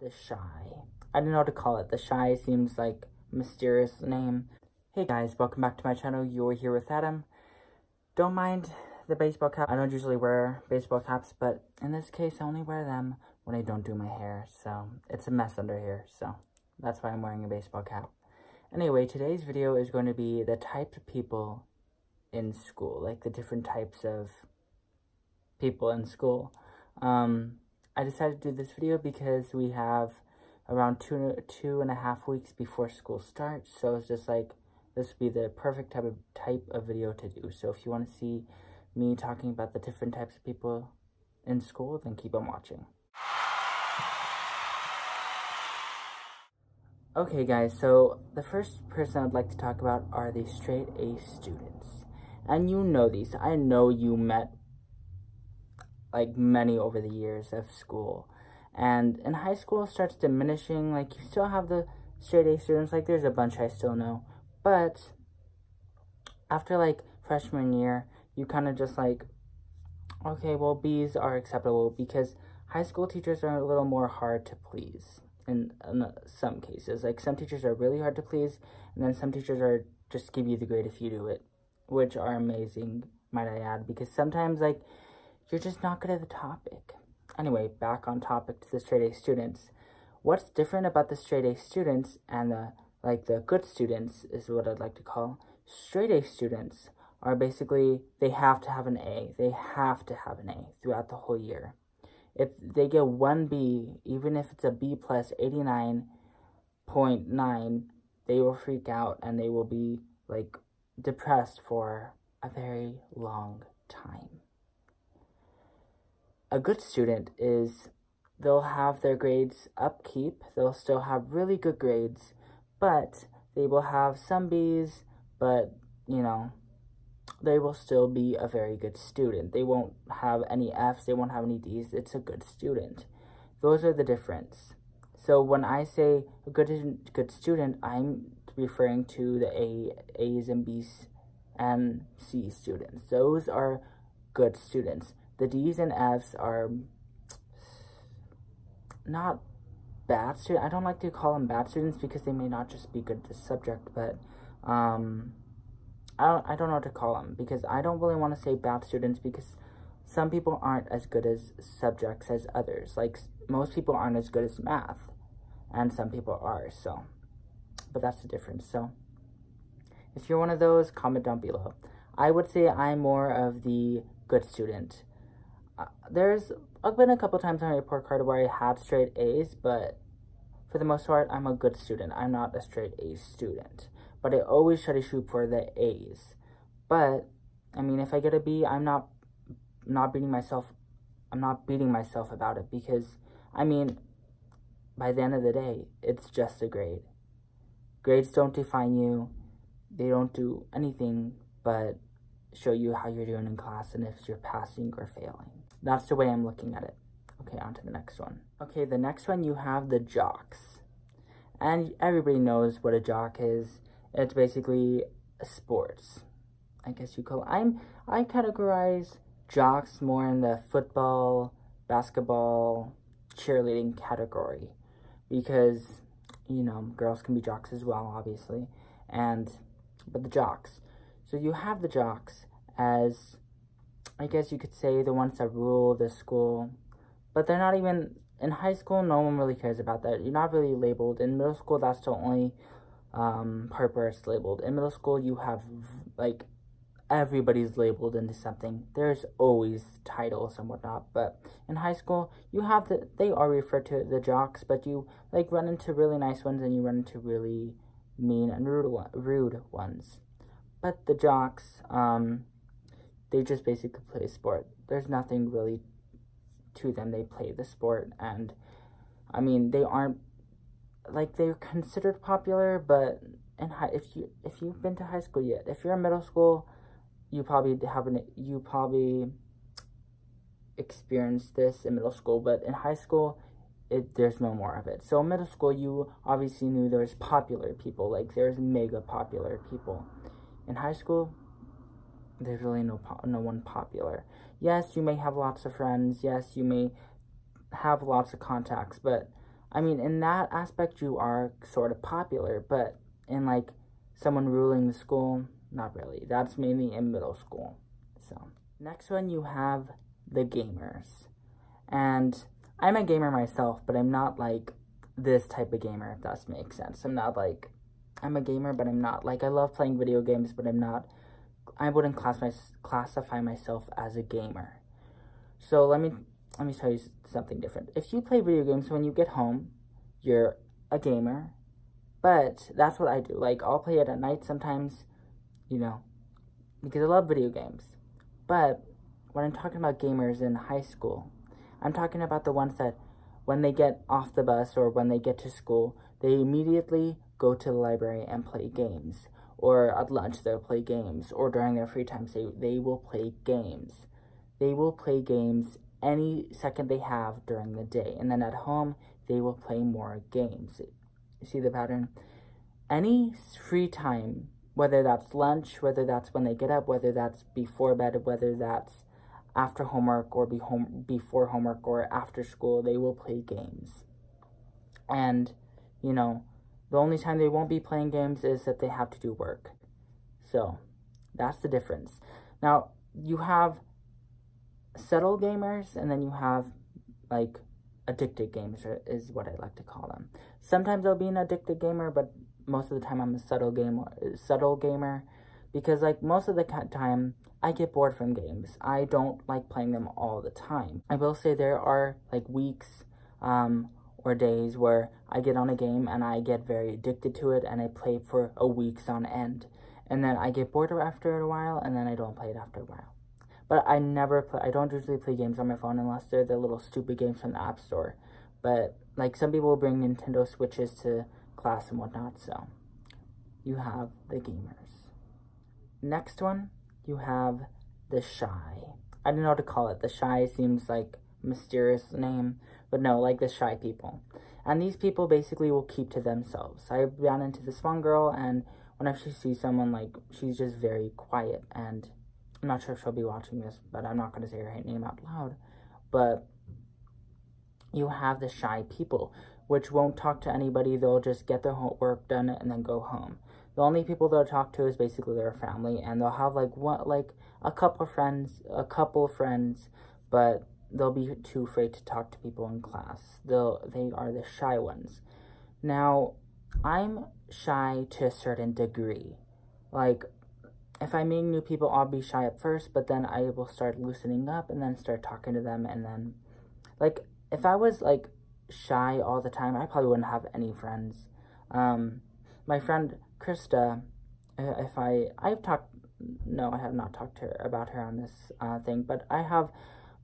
The Shy. I don't know what to call it. The Shy seems like mysterious name. Hey guys, welcome back to my channel. You're here with Adam. Don't mind the baseball cap. I don't usually wear baseball caps, but in this case, I only wear them when I don't do my hair. So it's a mess under here. So that's why I'm wearing a baseball cap. Anyway, today's video is going to be the types of people in school, like the different types of people in school. Um, I decided to do this video because we have around two, two and a half weeks before school starts. So it's just like, this would be the perfect type of, type of video to do. So if you want to see me talking about the different types of people in school, then keep on watching. Okay guys, so the first person I'd like to talk about are the straight A students. And you know these. I know you met like many over the years of school. And in high school starts diminishing, like you still have the straight A students, like there's a bunch I still know. But after like freshman year, you kind of just like, okay, well B's are acceptable because high school teachers are a little more hard to please in, in uh, some cases. Like some teachers are really hard to please, and then some teachers are just give you the grade if you do it, which are amazing, might I add, because sometimes like you're just not good at the topic. Anyway, back on topic to the straight A students. What's different about the straight A students and the like the good students is what I'd like to call straight A students are basically they have to have an A. They have to have an A throughout the whole year. If they get one B, even if it's a B plus 89.9, they will freak out and they will be like depressed for a very long time a good student is they'll have their grades upkeep, they'll still have really good grades, but they will have some B's, but, you know, they will still be a very good student. They won't have any F's, they won't have any D's. It's a good student. Those are the difference. So when I say a good good student, I'm referring to the A, A's and B's and C students. Those are good students the D's and F's are not bad students. I don't like to call them bad students because they may not just be good at the subject, but um, I don't, I don't know what to call them because I don't really want to say bad students because some people aren't as good as subjects as others. Like most people aren't as good as math and some people are, so, but that's the difference. So if you're one of those, comment down below. I would say I'm more of the good student there's I've been a couple times on my report card where I had straight A's, but for the most part, I'm a good student. I'm not a straight A student, but I always try to shoot for the A's. But I mean, if I get a B, I'm not not beating myself. I'm not beating myself about it because I mean, by the end of the day, it's just a grade. Grades don't define you. They don't do anything but show you how you're doing in class and if you're passing or failing. That's the way I'm looking at it. Okay, on to the next one. Okay, the next one you have the jocks. And everybody knows what a jock is. It's basically sports. I guess you call. I'm I categorize jocks more in the football, basketball, cheerleading category because you know, girls can be jocks as well, obviously. And but the jocks. So you have the jocks as I guess you could say the ones that rule the school. But they're not even, in high school, no one really cares about that. You're not really labeled. In middle school, that's the only um, part where it's labeled. In middle school, you have, like, everybody's labeled into something. There's always titles and whatnot. But in high school, you have the, they are referred to the jocks, but you, like, run into really nice ones and you run into really mean and rude, rude ones. But the jocks, um, they just basically play sport. There's nothing really to them. They play the sport, and I mean, they aren't like they're considered popular, but in high, if you if you've been to high school yet, if you're in middle school, you probably haven't. You probably experienced this in middle school, but in high school, it there's no more of it. So in middle school, you obviously knew there's popular people, like there's mega popular people. In high school, there's really no no one popular. Yes, you may have lots of friends. Yes, you may have lots of contacts, but I mean, in that aspect, you are sort of popular, but in like someone ruling the school, not really. That's mainly in middle school. So, next one you have the gamers. And I'm a gamer myself, but I'm not like this type of gamer, if that makes sense. I'm not like, I'm a gamer, but I'm not. Like, I love playing video games, but I'm not, I wouldn't class my, classify myself as a gamer. So, let me, let me tell you something different. If you play video games when you get home, you're a gamer. But that's what I do. Like, I'll play it at night sometimes, you know, because I love video games. But when I'm talking about gamers in high school, I'm talking about the ones that when they get off the bus or when they get to school, they immediately go to the library and play games. Or at lunch, they'll play games. Or during their free time, they, they will play games. They will play games any second they have during the day. And then at home, they will play more games. You see the pattern? Any free time, whether that's lunch, whether that's when they get up, whether that's before bed, whether that's after homework or be home before homework or after school, they will play games. And, you know, the only time they won't be playing games is that they have to do work. So, that's the difference. Now, you have subtle gamers and then you have like addicted gamers is what I like to call them. Sometimes I'll be an addicted gamer, but most of the time I'm a subtle gamer, subtle gamer because like most of the time I get bored from games. I don't like playing them all the time. I will say there are like weeks um, or days where I get on a game and I get very addicted to it and I play for a weeks on end. And then I get bored after a while and then I don't play it after a while. But I never play, I don't usually play games on my phone unless they're the little stupid games from the App Store. But, like, some people bring Nintendo Switches to class and whatnot, so you have the gamers. Next one, you have the shy. I don't know what to call it. The shy seems like mysterious name, but no, like the shy people. And these people basically will keep to themselves. I ran into this one girl, and whenever she sees someone, like, she's just very quiet and I'm not sure if she'll be watching this, but I'm not going to say her name out loud. But you have the shy people, which won't talk to anybody. They'll just get their work done and then go home. The only people they'll talk to is basically their family, and they'll have like what like a couple of friends, a couple of friends, but they'll be too afraid to talk to people in class. They'll they are the shy ones. Now, I'm shy to a certain degree. Like if I meet new people, I'll be shy at first, but then I will start loosening up and then start talking to them. And then, like, if I was like shy all the time, I probably wouldn't have any friends. Um, my friend Krista, if I, I've talked, no, I have not talked to her about her on this uh, thing, but I have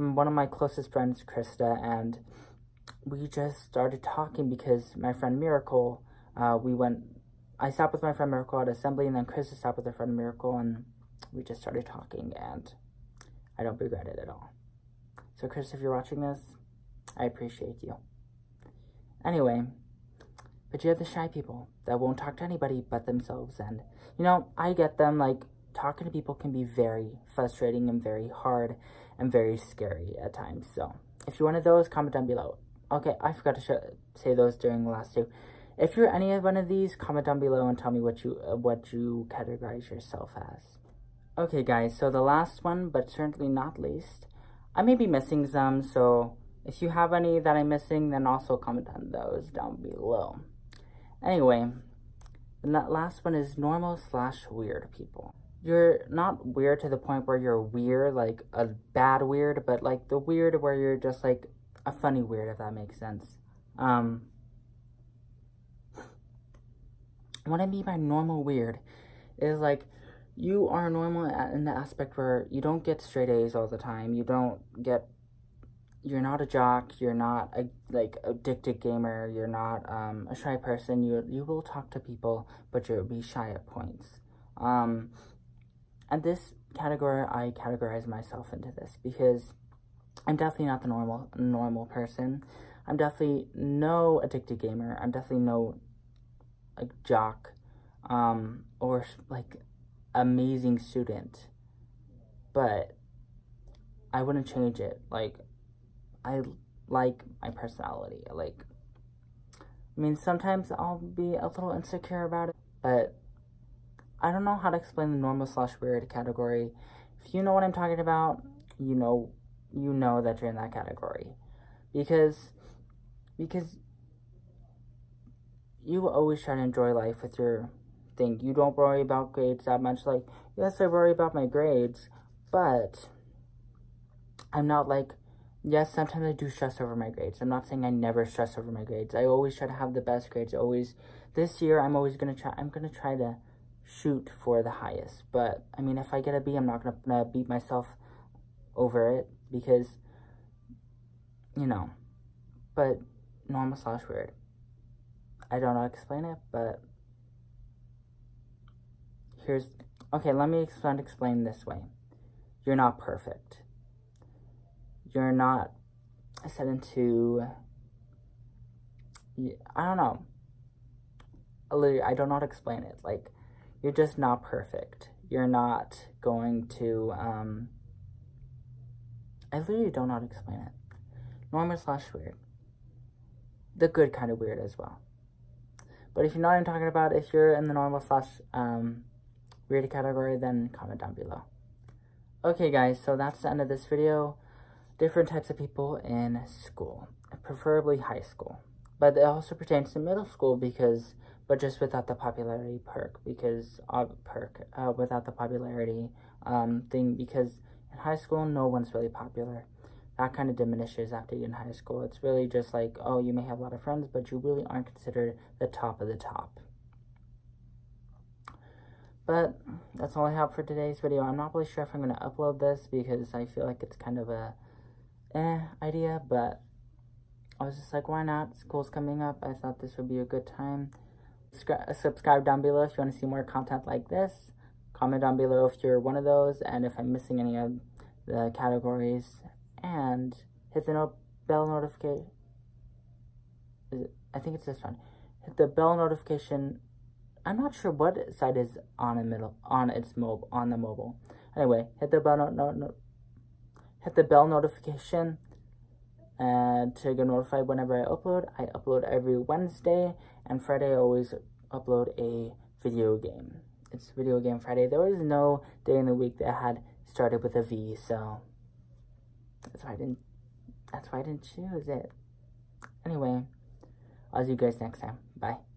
one of my closest friends, Krista, and we just started talking because my friend Miracle, uh, we went I sat with my friend Miracle at assembly, and then Chris sat with her friend Miracle, and we just started talking, and I don't regret it at all. So, Chris, if you're watching this, I appreciate you. Anyway, but you have the shy people that won't talk to anybody but themselves, and, you know, I get them, like, talking to people can be very frustrating and very hard and very scary at times, so if you're one of those, comment down below. Okay, I forgot to say those during the last two. If you're any of one of these, comment down below and tell me what you uh, what you categorize yourself as. Okay guys, so the last one, but certainly not least, I may be missing some, so if you have any that I'm missing, then also comment on those down below. Anyway, and that last one is normal slash weird people. You're not weird to the point where you're weird, like a bad weird, but like the weird where you're just like a funny weird, if that makes sense. Um, what I mean by normal weird is like you are normal in the aspect where you don't get straight A's all the time. You don't get you're not a jock, you're not a like addicted gamer, you're not um, a shy person. You you will talk to people, but you'll be shy at points. Um, and this category, I categorize myself into this because I'm definitely not the normal normal person. I'm definitely no addicted gamer. I'm definitely no like jock um, or like amazing student but I wouldn't change it like I like my personality like I mean, sometimes I'll be a little insecure about it, but I don't know how to explain the normal slash weird category. If you know what I'm talking about, you know, you know that you're in that category, because, because you always try to enjoy life with your thing. You don't worry about grades that much. Like, yes, I worry about my grades, but I'm not like, yes, sometimes I do stress over my grades. I'm not saying I never stress over my grades. I always try to have the best grades. Always, this year, I'm always going to try, I'm going to try to shoot for the highest. But, I mean, if I get a B, I'm not going to beat myself over it because, you know, but normal slash weird. I don't know how to explain it, but here's, okay, let me explain, explain this way. You're not perfect. You're not set into, I don't know. Literally, I don't know how to explain it. Like, you're just not perfect. You're not going to, um, I literally don't know how to explain it. Normal slash weird. The good kind of weird as well. But if you know what I'm talking about, if you're in the normal slash um, weird category, then comment down below. Okay guys, so that's the end of this video. Different types of people in school, preferably high school. But it also pertains to middle school because, but just without the popularity perk, because, uh, perk, uh, without the popularity um, thing, because in high school, no one's really popular that kind of diminishes after you're in high school. It's really just like, oh, you may have a lot of friends, but you really aren't considered the top of the top. But that's all I have for today's video. I'm not really sure if I'm going to upload this because I feel like it's kind of a eh idea, but I was just like, why not? School's coming up. I thought this would be a good time. Subscribe down below if you want to see more content like this. Comment down below if you're one of those and if I'm missing any of the categories and hit the no bell notification. I think it's this one. Hit the bell notification. I'm not sure what side is on the middle on its mobile on the mobile. Anyway, hit the bell no, no, no hit the bell notification and to get notified whenever I upload. I upload every Wednesday and Friday I always upload a video game. It's video game Friday. There was no day in the week that I had started with a V, so that's why I didn't, that's why I didn't choose it. Anyway, I'll see you guys next time. Bye.